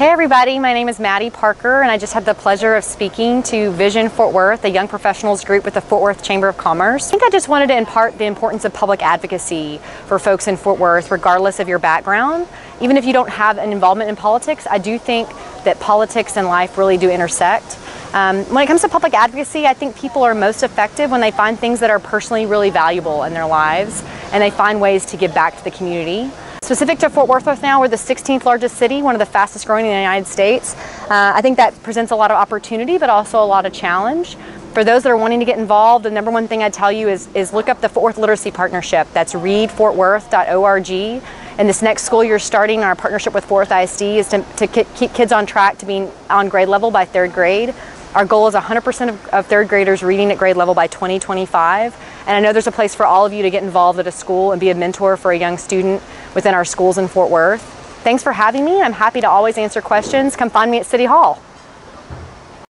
Hey everybody, my name is Mattie Parker and I just had the pleasure of speaking to Vision Fort Worth, a young professionals group with the Fort Worth Chamber of Commerce. I think I just wanted to impart the importance of public advocacy for folks in Fort Worth, regardless of your background. Even if you don't have an involvement in politics, I do think that politics and life really do intersect. Um, when it comes to public advocacy, I think people are most effective when they find things that are personally really valuable in their lives and they find ways to give back to the community. Specific to Fort Worth now, we're the 16th largest city, one of the fastest growing in the United States. Uh, I think that presents a lot of opportunity, but also a lot of challenge. For those that are wanting to get involved, the number one thing I tell you is, is look up the Fort Worth Literacy Partnership. That's readfortworth.org. And this next school year starting, our partnership with Fort Worth ISD is to, to keep kids on track to being on grade level by third grade. Our goal is 100% of, of, third graders reading at grade level by 2025. And I know there's a place for all of you to get involved at a school and be a mentor for a young student within our schools in Fort Worth. Thanks for having me. I'm happy to always answer questions. Come find me at City Hall.